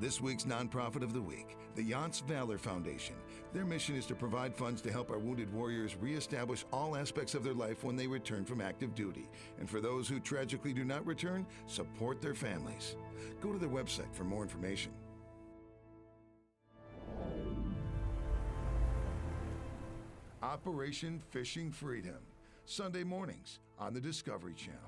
This week's nonprofit of the week, the Yontz Valor Foundation. Their mission is to provide funds to help our wounded warriors reestablish all aspects of their life when they return from active duty. And for those who tragically do not return, support their families. Go to their website for more information. Operation Fishing Freedom, Sunday mornings on the Discovery Channel.